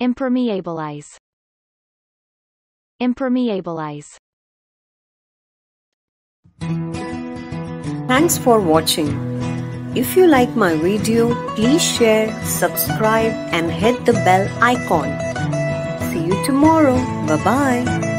Impermeabilize. Impermeabilize. Thanks for watching. If you like my video, please share, subscribe and hit the bell icon. See you tomorrow. Bye bye.